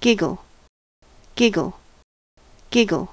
giggle, giggle, giggle.